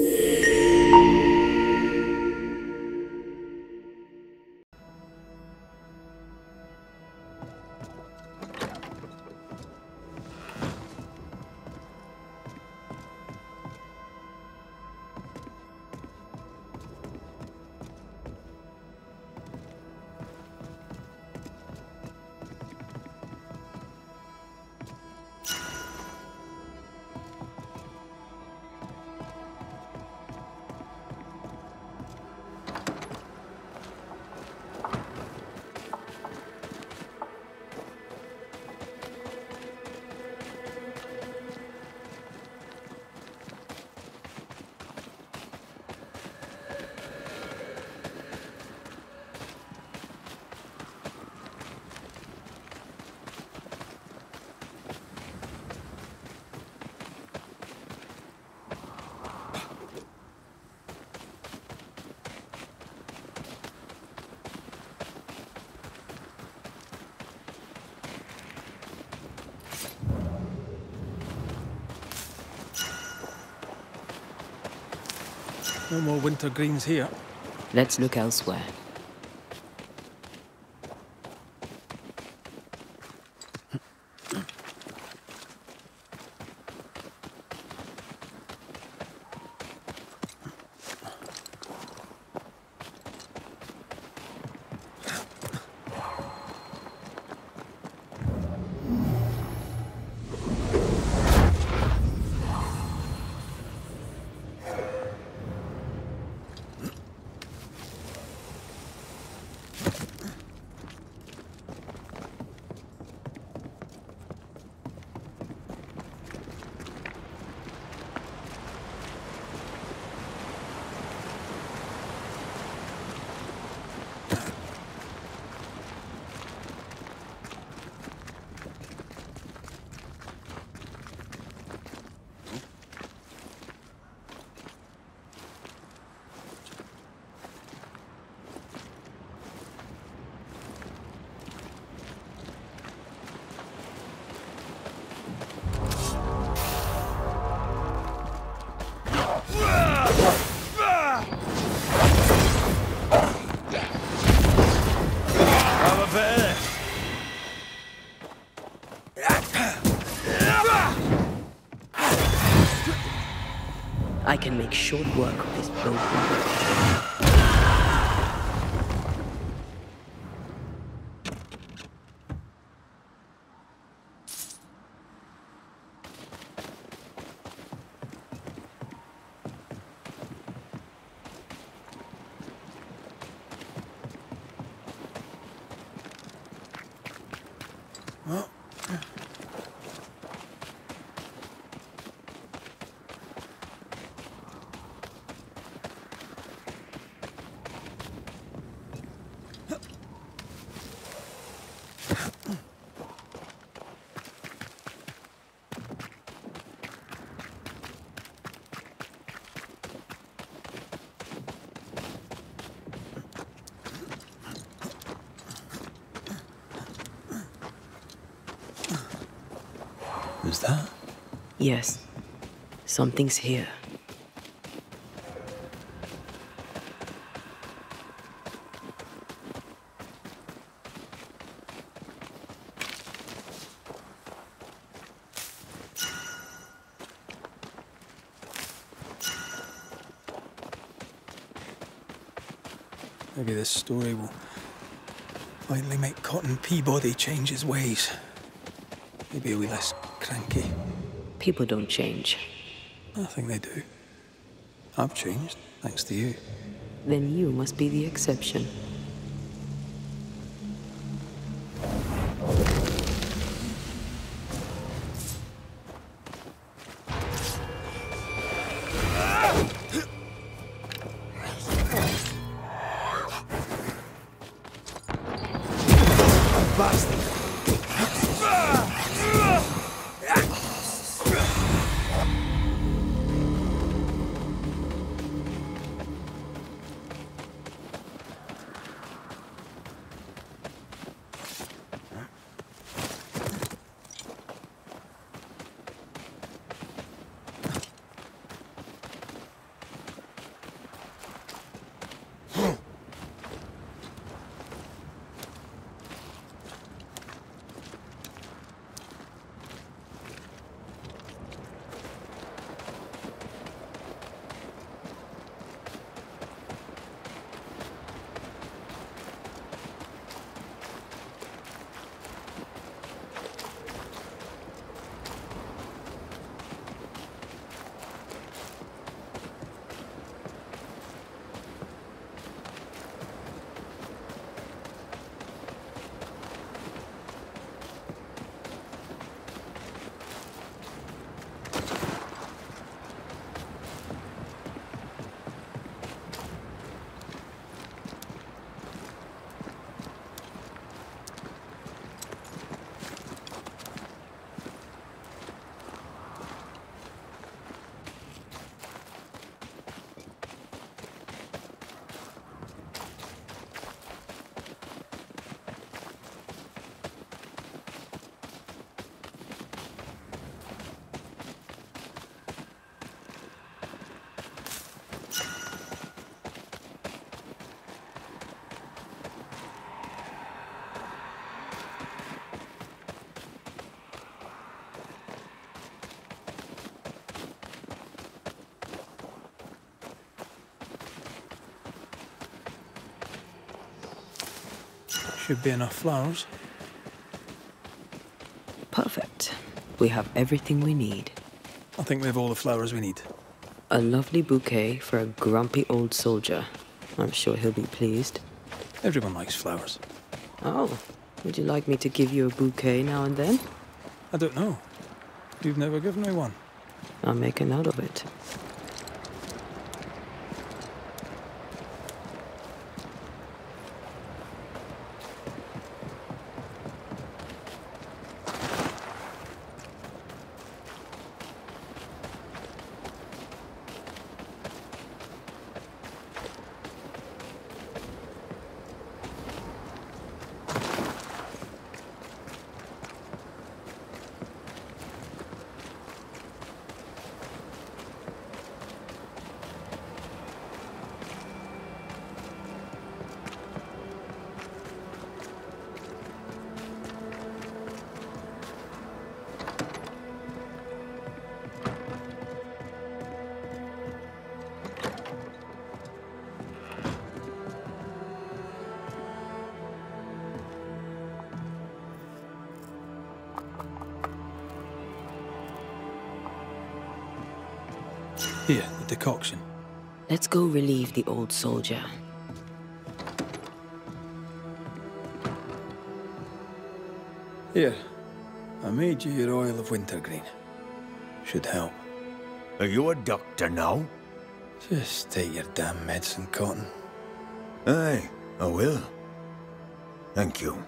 Yeah. No more winter greens here. Let's look elsewhere. I can make short work of this boat. Who's that? Yes, something's here. Maybe this story will finally make Cotton Peabody change his ways. Maybe he'll be less cranky. People don't change. I think they do. I've changed, thanks to you. Then you must be the exception. Should be enough flowers. Perfect. We have everything we need. I think we have all the flowers we need. A lovely bouquet for a grumpy old soldier. I'm sure he'll be pleased. Everyone likes flowers. Oh, would you like me to give you a bouquet now and then? I don't know. You've never given me one. I'll make a note of it. Here, the decoction. Let's go relieve the old soldier. Here. I made you your oil of wintergreen. Should help. Are you a doctor now? Just take your damn medicine, Cotton. Aye, I will. Thank you.